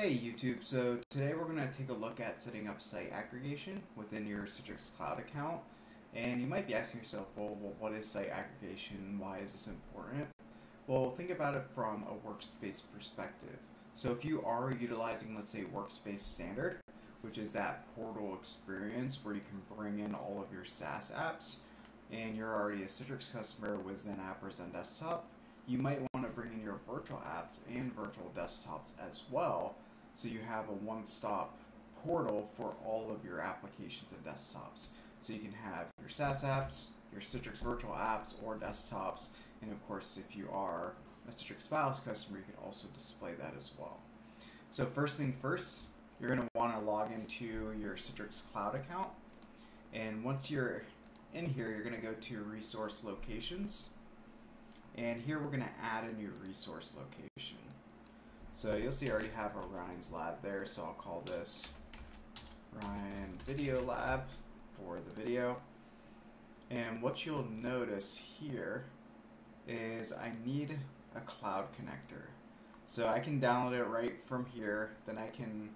Hey YouTube, so today we're going to take a look at setting up site aggregation within your Citrix Cloud account. And you might be asking yourself, well, well, what is site aggregation? Why is this important? Well, think about it from a workspace perspective. So if you are utilizing, let's say, Workspace Standard, which is that portal experience where you can bring in all of your SaaS apps, and you're already a Citrix customer with XenApp or XenDesktop, you might want to bring in your virtual apps and virtual desktops as well so you have a one-stop portal for all of your applications and desktops. So you can have your SaaS apps, your Citrix virtual apps or desktops, and of course if you are a Citrix Files customer, you can also display that as well. So first thing first, you're going to want to log into your Citrix Cloud account. And once you're in here, you're going to go to Resource Locations. And here we're going to add a new resource location. So you'll see I already have a Ryan's Lab there, so I'll call this Ryan Video Lab for the video. And what you'll notice here is I need a cloud connector. So I can download it right from here, then I can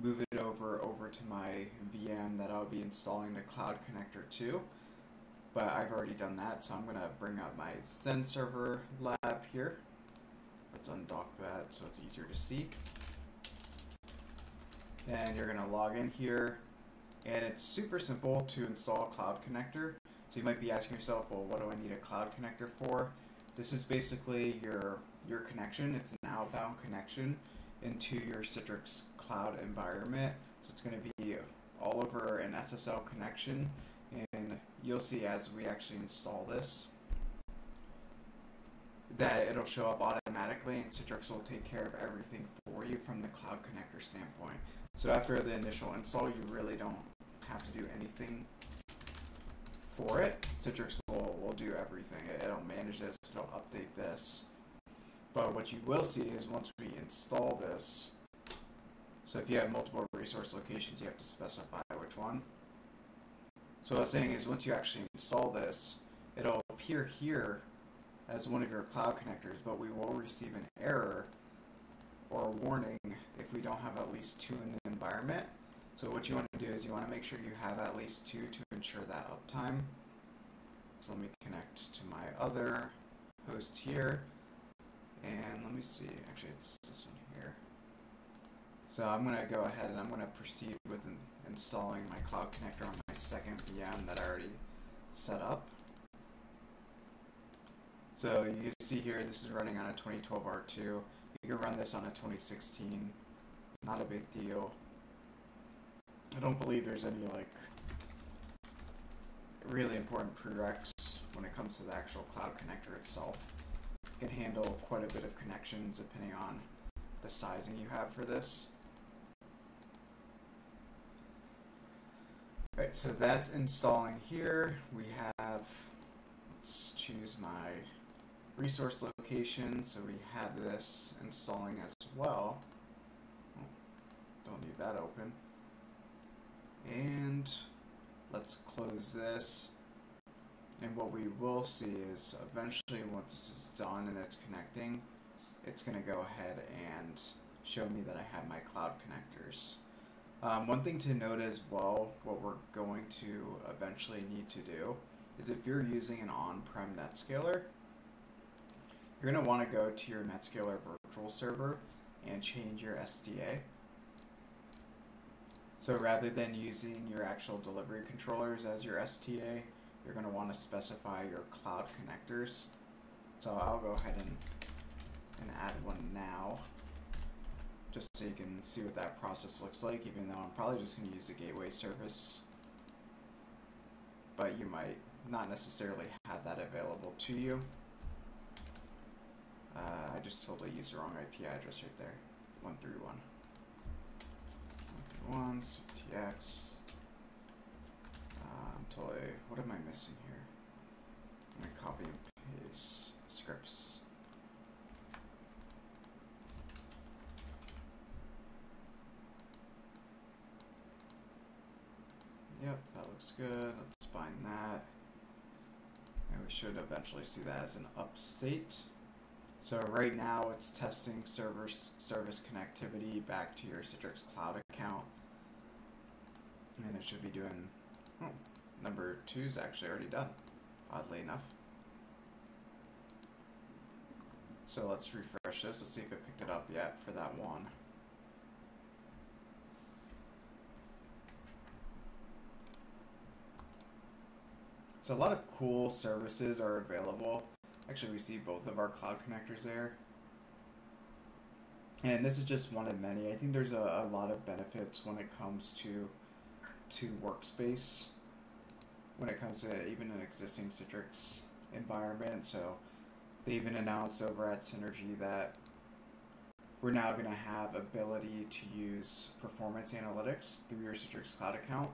move it over over to my VM that I'll be installing the cloud connector to. But I've already done that, so I'm gonna bring up my XenServer lab here. Let's undock that so it's easier to see. Then you're gonna log in here and it's super simple to install a cloud connector. So you might be asking yourself, well, what do I need a cloud connector for? This is basically your, your connection. It's an outbound connection into your Citrix cloud environment. So it's gonna be all over an SSL connection and you'll see as we actually install this that it'll show up automatically and Citrix will take care of everything for you from the cloud connector standpoint. So after the initial install, you really don't have to do anything for it. Citrix will, will do everything. It'll manage this, it'll update this. But what you will see is once we install this, so if you have multiple resource locations, you have to specify which one. So what I was saying is once you actually install this, it'll appear here as one of your cloud connectors, but we will receive an error or a warning if we don't have at least two in the environment. So what you want to do is you want to make sure you have at least two to ensure that uptime. So let me connect to my other host here. And let me see, actually it's this one here. So I'm going to go ahead and I'm going to proceed with installing my cloud connector on my second VM that I already set up. So you see here, this is running on a 2012 R2. You can run this on a 2016, not a big deal. I don't believe there's any like really important prereqs when it comes to the actual cloud connector itself. It can handle quite a bit of connections depending on the sizing you have for this. Alright, so that's installing here. We have, let's choose my resource location. So we have this installing as well. Don't need that open. And let's close this. And what we will see is eventually once this is done and it's connecting, it's going to go ahead and show me that I have my cloud connectors. Um, one thing to note as well, what we're going to eventually need to do, is if you're using an on-prem NetScaler, you're going to want to go to your NetScaler virtual server and change your STA. So rather than using your actual delivery controllers as your STA, you're going to want to specify your cloud connectors. So I'll go ahead and, and add one now, just so you can see what that process looks like, even though I'm probably just going to use a gateway service. But you might not necessarily have that available to you. Uh, I just totally used the wrong IP address right there. 131. 131, CTX. Uh, totally, what am I missing here? I'm gonna copy and paste scripts. Yep, that looks good. Let's bind that. And we should eventually see that as an upstate. So right now it's testing server service connectivity back to your Citrix Cloud account. And it should be doing, oh, number two is actually already done, oddly enough. So let's refresh this. Let's see if it picked it up yet for that one. So a lot of cool services are available. Actually, we see both of our cloud connectors there. And this is just one of many. I think there's a, a lot of benefits when it comes to to workspace, when it comes to even an existing Citrix environment. So they even announced over at Synergy that we're now going to have ability to use performance analytics through your Citrix Cloud account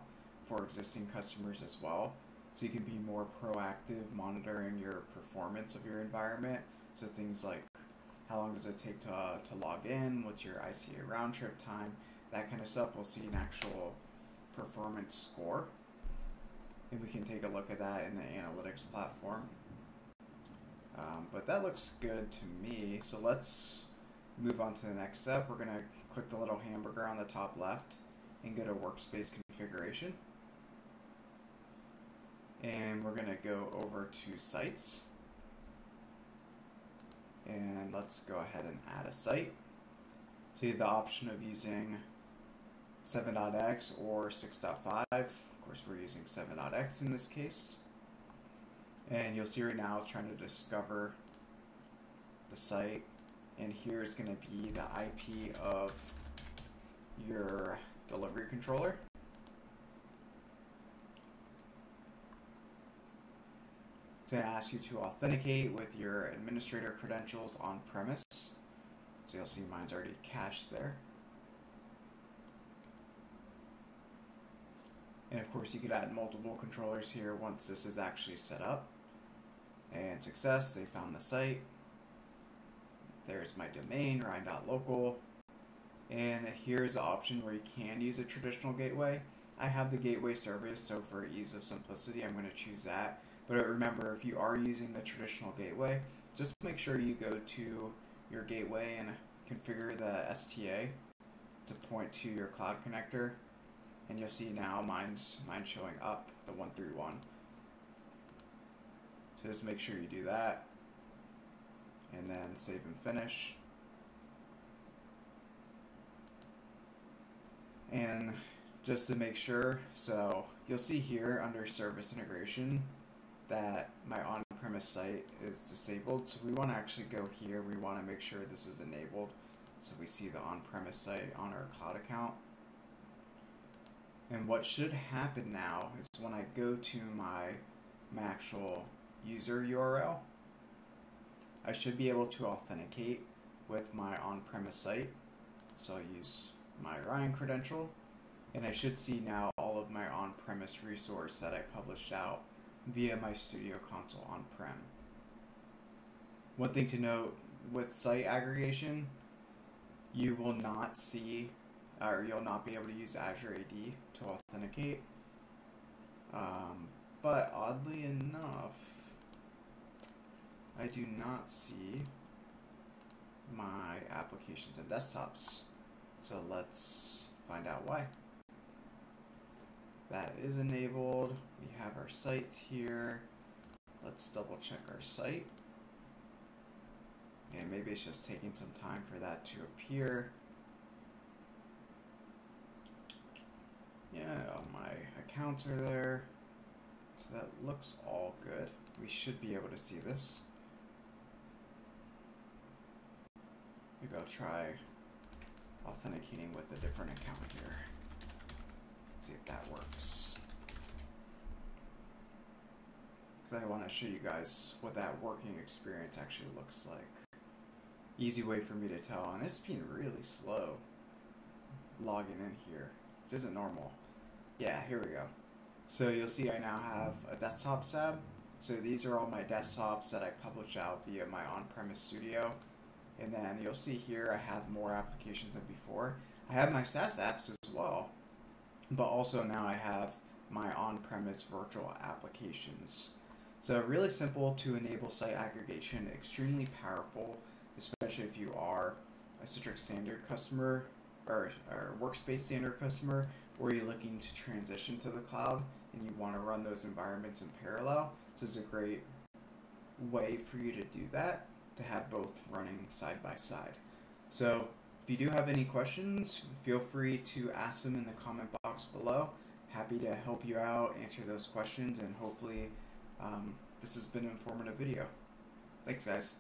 for existing customers as well. So you can be more proactive monitoring your performance of your environment. So things like how long does it take to, uh, to log in, what's your ICA round trip time, that kind of stuff. We'll see an actual performance score. And we can take a look at that in the analytics platform. Um, but that looks good to me. So let's move on to the next step. We're going to click the little hamburger on the top left and go to workspace configuration. And we're going to go over to sites. And let's go ahead and add a site. So you have the option of using 7.x or 6.5. Of course, we're using 7.x in this case. And you'll see right now it's trying to discover the site. And here is going to be the IP of your delivery controller. It's going to ask you to authenticate with your administrator credentials on premise. So you'll see mine's already cached there. And of course you could add multiple controllers here once this is actually set up. And success, they found the site. There's my domain, ryan.local. And here's the option where you can use a traditional gateway. I have the gateway service, so for ease of simplicity, I'm going to choose that. But remember, if you are using the traditional gateway, just make sure you go to your gateway and configure the STA to point to your cloud connector. And you'll see now mine's, mine's showing up, the 131. So just make sure you do that. And then save and finish. And just to make sure, so you'll see here under service integration that my on-premise site is disabled. So we want to actually go here. We want to make sure this is enabled. So we see the on-premise site on our cloud account. And what should happen now is when I go to my, my actual user URL, I should be able to authenticate with my on-premise site. So I'll use my Ryan credential, and I should see now all of my on-premise resource that I published out via my Studio Console on-prem. One thing to note with site aggregation, you will not see, or you'll not be able to use Azure AD to authenticate. Um, but oddly enough, I do not see my applications and desktops. So let's find out why. That is enabled. We have our site here. Let's double check our site. And maybe it's just taking some time for that to appear. Yeah, my accounts are there. So that looks all good. We should be able to see this. Maybe I'll try authenticating with a different account here. See if that works. Because I want to show you guys what that working experience actually looks like. Easy way for me to tell, and it's been really slow logging in here, which isn't normal. Yeah, here we go. So you'll see I now have a desktop tab. So these are all my desktops that I publish out via my on-premise studio. And then you'll see here I have more applications than before. I have my SaaS apps as well, but also now I have my on-premise virtual applications. So really simple to enable site aggregation, extremely powerful. especially if you are a Citrix Standard customer or, or Workspace Standard customer, or you're looking to transition to the cloud and you want to run those environments in parallel. So it's a great way for you to do that, to have both running side by side. So if you do have any questions, feel free to ask them in the comment box below. Happy to help you out, answer those questions, and hopefully um, this has been an informative video. Thanks, guys.